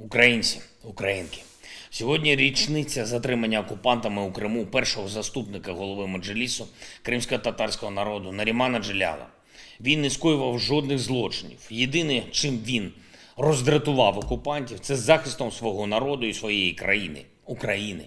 Українці, українки, сьогодні річниця затримання окупантами у Криму першого заступника голови Меджлісу кримсько-татарського народу Нарімана Джеляла. Він не скоював жодних злочинів. Єдине, чим він роздратував окупантів, це захистом свого народу і своєї країни України.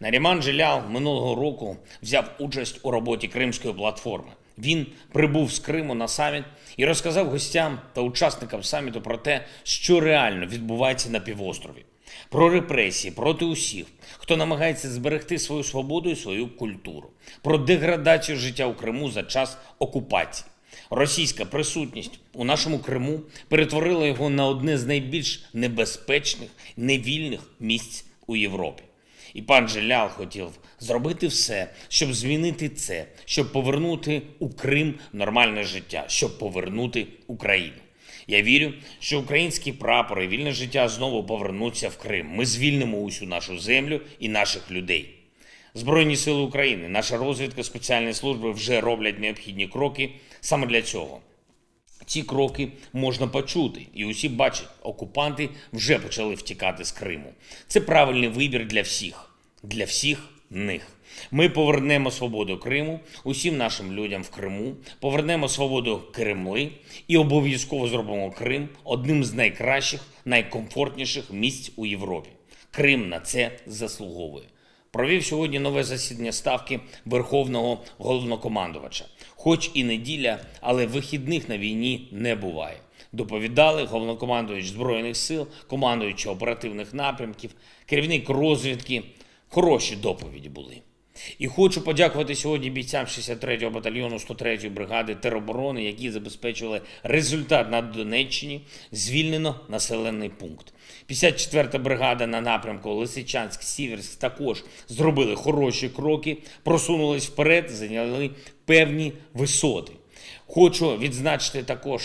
Наріман Джелял минулого року взяв участь у роботі Кримської платформи. Він прибув з Криму на саміт і розказав гостям та учасникам саміту про те, що реально відбувається на півострові, про репресії проти усіх, хто намагається зберегти свою свободу і свою культуру, про деградацію життя у Криму за час окупації. Російська присутність у нашому Криму перетворила його на одне з найбільш небезпечних, невільних місць у Європі. І пан Желял хотів зробити все, щоб змінити це, щоб повернути у Крим нормальне життя, щоб повернути Україну. Я вірю, що українські прапори вільне життя знову повернуться в Крим. Ми звільнимо усю нашу землю і наших людей. Збройні сили України, наша розвідка, спеціальні служби вже роблять необхідні кроки саме для цього. Ці кроки можна почути, і усі бачать, окупанти вже почали втікати з Криму. Це правильний вибір для всіх, для всіх них. Ми повернемо свободу Криму усім нашим людям в Криму, повернемо свободу Кремли і обов'язково зробимо Крим одним з найкращих, найкомфортніших місць у Європі. Крим на це заслуговує. Провів сьогодні нове засідання ставки Верховного головнокомандувача. Хоч і неділя, але вихідних на війні не буває. Доповідали головнокомандувач Збройних сил, командуючий оперативних напрямків, керівник розвідки. Хороші доповіді були. І хочу подякувати сьогодні бійцям 63-го батальйону 103-ї бригади тероборони, які забезпечили результат на Донеччині. Звільнено населений пункт. 54-та бригада на напрямку Лисичанськ, Сіверськ також зробили хороші кроки, просунулись вперед, зайняли певні висоти. Хочу відзначити також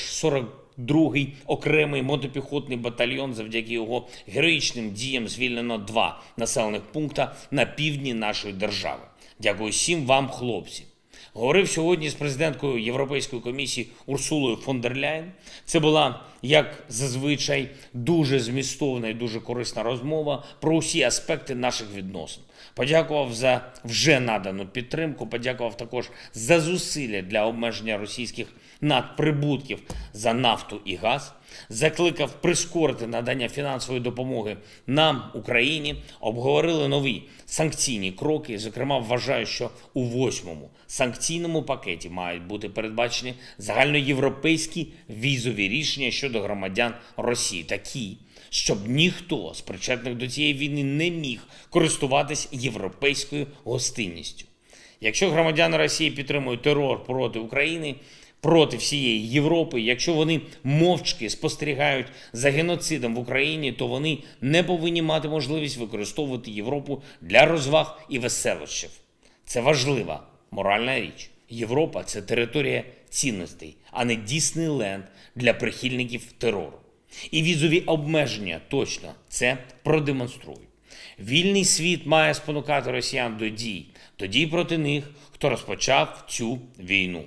42-й окремий мотопіхотний батальйон. Завдяки його героїчним діям звільнено два населених пункта на півдні нашої держави. Дякую всім вам, хлопці. Говорив сьогодні з президенткою Європейської комісії Урсулою фон дер Ляєн. Це була, як зазвичай, дуже змістовна і дуже корисна розмова про усі аспекти наших відносин. Подякував за вже надану підтримку. Подякував також за зусилля для обмеження російських надприбутків за нафту і газ. Закликав прискорити надання фінансової допомоги нам, Україні. Обговорили нові санкційні кроки. Зокрема, вважаю, що у восьмому санкційному пакеті мають бути передбачені загальноєвропейські візові рішення щодо громадян Росії, такі, щоб ніхто з причетних до цієї війни не міг користуватись європейською гостинністю. Якщо громадяни Росії підтримують терор проти України, проти всієї Європи, якщо вони мовчки спостерігають за геноцидом в Україні, то вони не повинні мати можливість використовувати Європу для розваг і веселощів. Це важлива моральна річ. Європа це територія цінностей, а не Діснейленд для прихильників терору. І візові обмеження точно це продемонструють. Вільний світ має спонукати росіян до дій, до дій проти них, хто розпочав цю війну.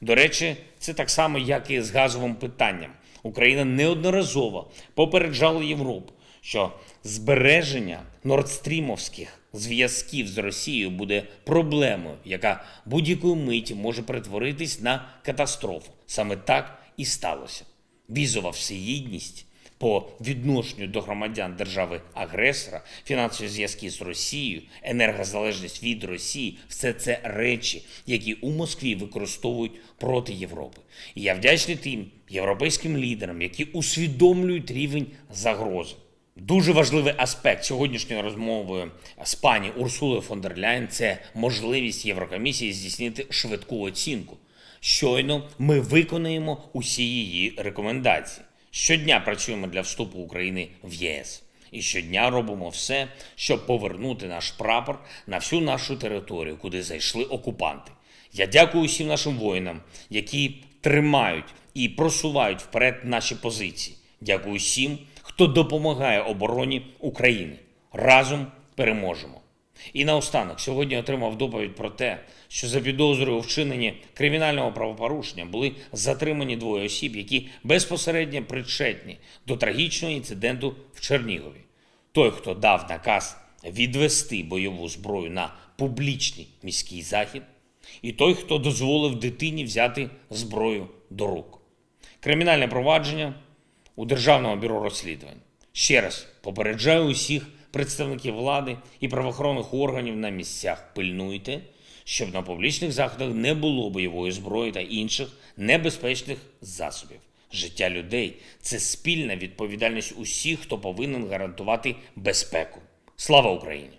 До речі, це так само, як і з газовим питанням. Україна неодноразово попереджала Європу, що збереження нордстрімовських зв'язків з Росією буде проблемою, яка будь-якої миті може перетворитись на катастрофу. Саме так і сталося. Візова всеїдність по відношенню до громадян держави-агресора, фінансові зв'язки з Росією, енергозалежність від Росії все це речі, які у Москві використовують проти Європи. І я вдячний тим європейським лідерам, які усвідомлюють рівень загрози. Дуже важливий аспект сьогоднішньої розмови з пані Урсулою фон дер Ляйн – це можливість Єврокомісії здійснити швидку оцінку. Щойно ми виконаємо усі її рекомендації. Щодня працюємо для вступу України в ЄС. І щодня робимо все, щоб повернути наш прапор на всю нашу територію, куди зайшли окупанти. Я дякую усім нашим воїнам, які тримають і просувають вперед наші позиції. Дякую всім, хто допомагає обороні України. Разом переможемо. І наостанок сьогодні отримав доповідь про те, що за підозрою у вчиненні кримінального правопорушення були затримані двоє осіб, які безпосередньо причетні до трагічного інциденту в Чернігові. Той, хто дав наказ відвести бойову зброю на публічний міський захід, і той, хто дозволив дитині взяти зброю до рук. Кримінальне провадження у Державному бюро розслідувань. Ще раз попереджаю усіх представників влади і правоохоронних органів на місцях. Пильнуйте, щоб на публічних заходах не було бойової зброї та інших небезпечних засобів. Життя людей це спільна відповідальність усіх, хто повинен гарантувати безпеку. Слава Україні!